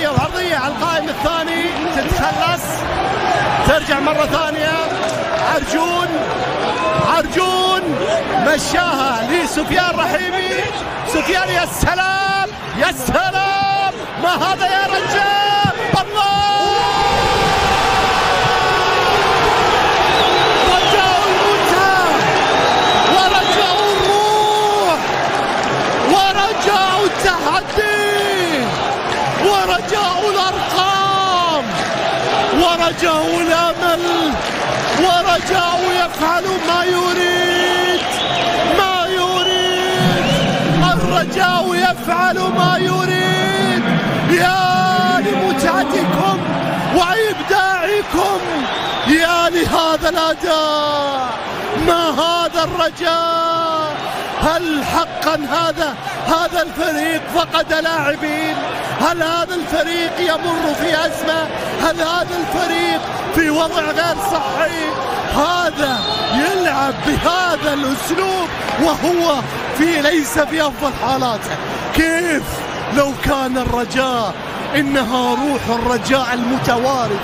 عالية وعرضية على القائم الثاني تتخلص. ترجع مرة ثانية. عرجون عرجون مشاها لسفيان رحيمي. سفيان يا سلام يا سلام. ما هذا يا رجال؟ ورجعوا الأمل ورجعوا يفعلوا ما يريد ما يريد. الرجاء يفعل ما يريد. يا لمتعتكم وإبداعكم. يا لهذا الأداء. ما هذا الرجاء؟ هل حقا هذا؟ هذا الفريق فقد لاعبين. هل هذا الفريق يمر في أزمة؟ هل هذا الفريق وضع غير صحي. هذا يلعب بهذا الأسلوب وهو في ليس في أفضل حالاته. كيف لو كان الرجاء إنها روح الرجاء المتوارثة